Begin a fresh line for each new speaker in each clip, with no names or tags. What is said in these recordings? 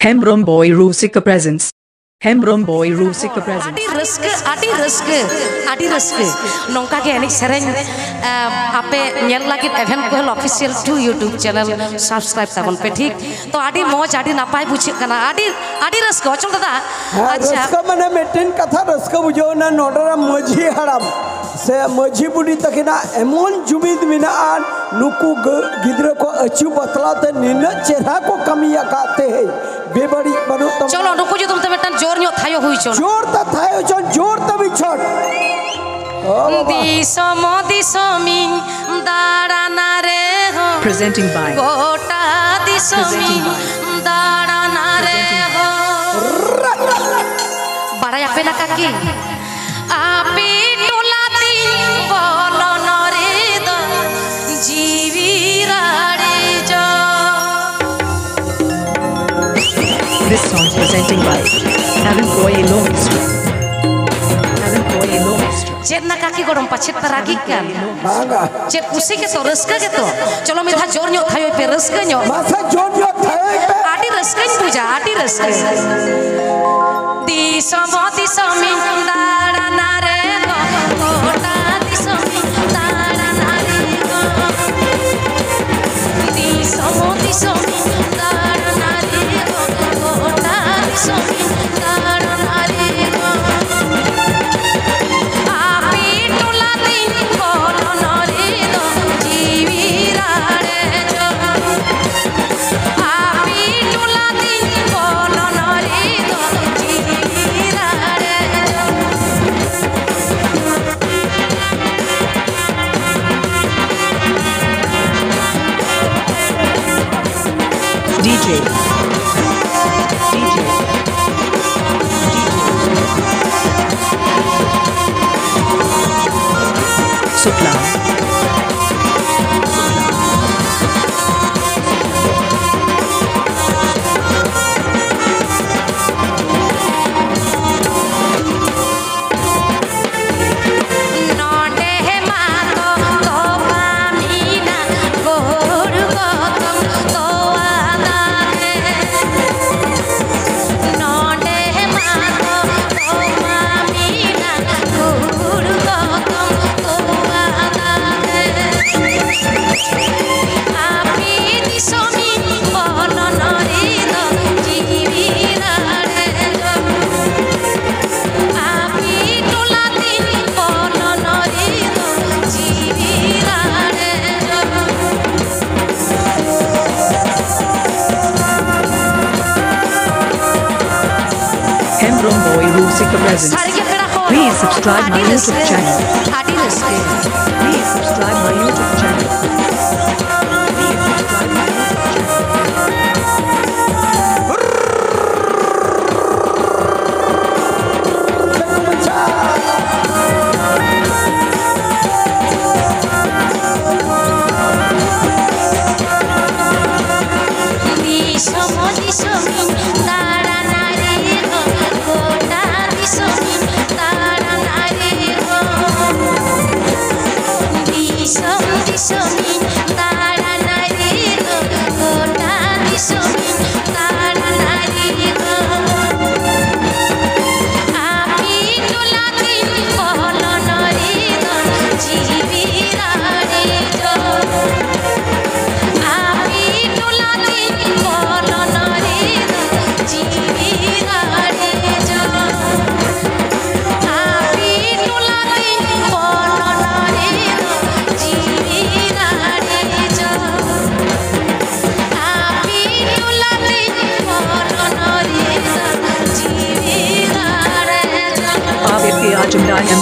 Hembrom boy Rusika presence. Hembrom boy Rusika presence. Ati
risk, ati risk, ati risk. Nongka ke ani sering ape nyer lagi event ko official to YouTube channel subscribe tabon pe thik. To ati mau jadi napai buchik kena. Ati ati risk ochol tada.
Acha. Risk mane metin katha risk bujo na nodara moji haram. से मजी बुढ़ी तक M Jumit मे नुक गचू बतलाते नीना चेहरा को कमी कमियाते है। बेबड़ी बनो तो चलो
नुक जो तुम तो ज़ोर नहीं थायो हुई चो
ज़ोर तो थायो चो ज़ोर तो भी छो
दिसम दिसमी दाड़ा ना रे हो।
प्रेजेंटिंग बाय
गोटा दिसमी दाड़ा ना रे हो। बड़ा यापे ना काकी?
This song presenting by Longstreet. Haven
चेत ना काकी गरम पा तरागी kan
मांगा।
चेत खुशी के तो रस्क के तो। चलो मिधा ज़ोर न्यो थायो पे रस्क न्यो
मासा ज़ोर जो थायो पे।
आटी न्यो पूजा आटी रस्कन
Music. from Boy Who Sick the Presents.
Please subscribe my YouTube channel.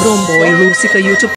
Romboy Lucifer YouTube